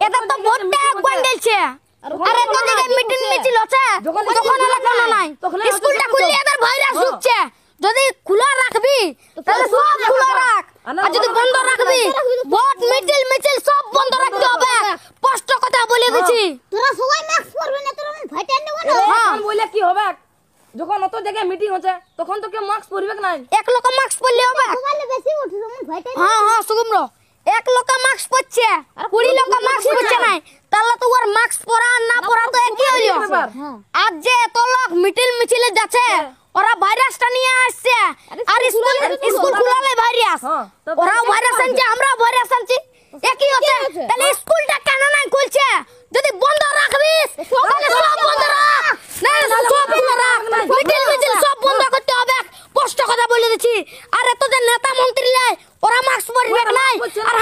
এটা তো একবার দিলছে আরে তো দিকে মিটিং মিছিল আছে তখন হলো কোনো নাই। স্কুলটা খুললে সব- এদের ভাইরাস। ঢুকছে যদি খোলা রাখবি তাহলে সব খোলা রাখ। আর যদি বন্ধ রাখবি, ভোট মিছিল মিছিল সব বন্ধ রাখতে হবে। স্পষ্ট কথা বলে দিছি তোরা সবাই মাস্ক পরবি না তোরা ভোটে নেব না। হ্যাঁ। বললে কি হবে? যখন অত জায়গায় মিটিং হচ্ছে তখন তো কেউ মাস্ক পরিবে নাই? এক লোক মাস্ক পরলে হবে। বেশি উঠে যেমন ভোটে হ্যাঁ এক লোকা মাস্ক পরছে কুড়ি লোকা মাস্ক পরছে নাই। তাহলে তো ওর মাস্ক পরা না পরা তো একই হইল আজ যে এত লোক মিটিল মিছিলে যাচ্ছে ওরা ভাইরাসটা নিয়ে আসছে। আর স্কুল স্কুল খুলালে ভাইরাস। ওরা ভাইরাস আনছে আমরাও ভাইরাস আনছি। একই হচ্ছে। তাহলে স্কুলটা কেন নাই খুলছে? যদি বন্ধ রাখবিস তাহলে সব বন্ধ রাখ। না সব বন্ধ রাখ। মিটিল মিছিল সব বন্ধ করতে হবে। কষ্ট কথা বলে দিচ্ছি। তোদের নেতা মন্ত্রী লাই ওরা মাস্ক পরিবেক নাই আর